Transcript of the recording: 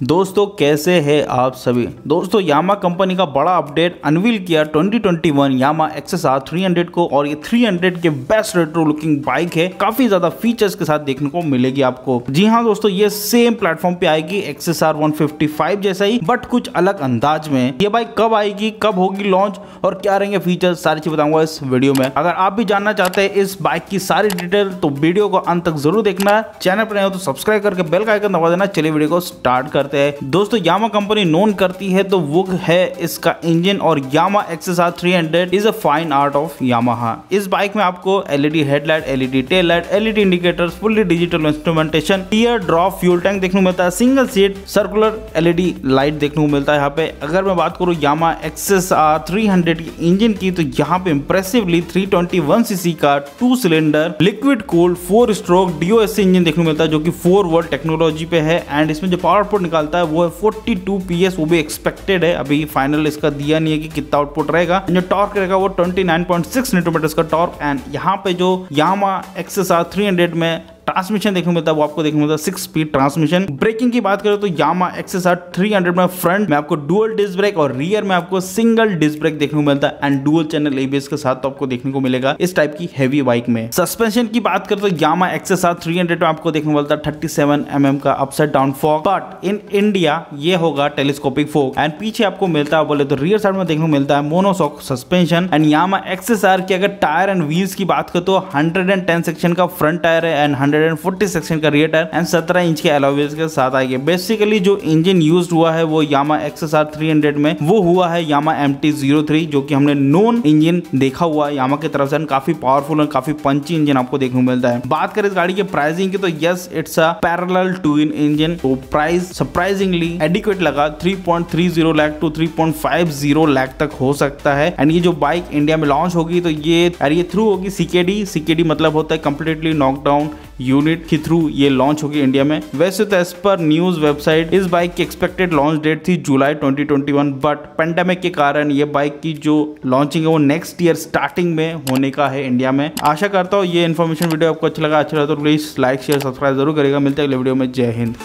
दोस्तों, कैसे हैं आप सभी? दोस्तों, यामा कंपनी का बड़ा अपडेट अनवील किया। 2021 यामा एक्सेस आर 300 को और ये 300 के बेस्ट रेट्रो लुकिंग बाइक है। काफ़ी ज़्यादा फीचर्स के साथ देखने को मिलेगी आपको। जी हाँ दोस्तों, ये सेम प्लेटफॉर्म पे आएगी एक्सेस आर 155 जैसा ही बट कुछ अलग अंदाज में। ये बाइक कब आएगी, कब होगी लॉन्च और क्या रहेंगे फीचर्स सारी चीज़ बताऊँगा इस वीडियो में। अगर आप भी जानना चाहते हैं इस बाइक की सारी डिटेल तो वीडियो को अंत तक ज़रूर देखना। चैनल पर नहीं हो तो सब्सक्राइब करके बेल का आइकन दबा देना। चलिए वीडियो को स्टार्ट कर करते हैं। दोस्तों यामा कंपनी नोन करती है तो वो है इसका इंजन और Yamaha access R three hundred is a fine art of Yamaha इस बाइक में आपको LED headlight LED tail light LED indicators fully digital instrumentation teardrop fuel tank देखने को मिलता है single seat circular LED light देखने को मिलता है यहाँ पे। अगर मैं बात करूँ यामा एक्सेस आर थ्री की इंजन की तो यहाँ पे impressively three twenty one CC का two cylinder liquid cooled four stroke DOHC engine देखने को मिलता है, जो कि फोर वर्ल्ड टेक्नोलॉजी पे है। एंड इसमें जो पावर आउटपुट निकाल निकालता है, वो है 42 टू वो भी एक्सपेक्टेड है। अभी फाइनल इसका दिया नहीं है कि कितना आउटपुट रहेगा। जो टॉर्क रहेगा वो 29.6 न्यूटन का टॉर्क एंड यहाँ पे जो यामा एक्सेस आर 300 में ट्रांसमिशन देखने मिलता है वो आपको देखने मिलता है सिक्स स्पीड ट्रांसमिशन। ब्रेकिंग की बात करें तो यामा एक्सेस आर थ्री में फ्रंट में आपको डुअल डिस्क ब्रेक और रियर में आपको सिंगल डिस्क ब्रेक देखने को मिलता है एंड डुअल चैनल एबीएस के साथ तो आपको देखने को मिलेगा इस टाइप की हैवी बाइक में। सस्पेंशन की बात करें तो यामा एक्सेस आर थ्री में आपको देखने को मिलता है थर्टी सेवन एम एम का upside down fork but in India ये होगा टेलीस्कोपिक फोक एंड पीछे आपको मिलता है, बोले तो रियर साइड में देखने को मिलता है monoshock suspension and Yamaha access R की अगर टायर एंड व्हील्स की बात करें तो हंड्रेड एंड टेन सेक्शन का फ्रंट टायर है एंड हंड्रेड सेक्शन का रियर टायर एंड 17 इंच के एलोवेज के साथ आएँगे। बेसिकली जो इंजन यूज़ हुआ है वो यामा एक्सेस आर थ्री में, वो हुआ है यामा एम जो कि हमने नॉन इंजन देखा हुआ है यामा की तरफ़ से। काफ़ी पावरफुल और काफ़ी पंची इंजन आपको देखने को मिलता है। बात करें इस गाड़ी के प्राइसिंग की तो yes it's a parallel twin engine तो प्राइस सरप्राइजिंगली एडिक्वेट लगा। 3.30 लाख टू 3.50 लाख तक हो सकता है। एंड ये जो बाइक इंडिया में लॉन्च होगी तो ये, अरे ये थ्रू होगी सीकेडी सीकेडी मतलब होता है कंप्लीटली नॉकडाउन यूनिट के थ्रू ये लॉन्च होगी इंडिया में। वैसे तो एज पर न्यूज़ वेबसाइट इस बाइक की एक्सपेक्टेड लॉन्च डेट थी जुलाई 2021 बट पेंडेमिक के कारण ये बाइक की जो लॉन्चिंग है वो नेक्स्ट ईयर स्टार्टिंग में होने का है इंडिया में। आशा करता हूँ ये इन्फॉर्मेशन वीडियो आपको अच्छा लगा। अच्छा लगा तो प्लीज़ लाइक शेयर सब्सक्राइब ज़रूर करेगा मिलते हैं अगले वीडियो में। जय हिंद।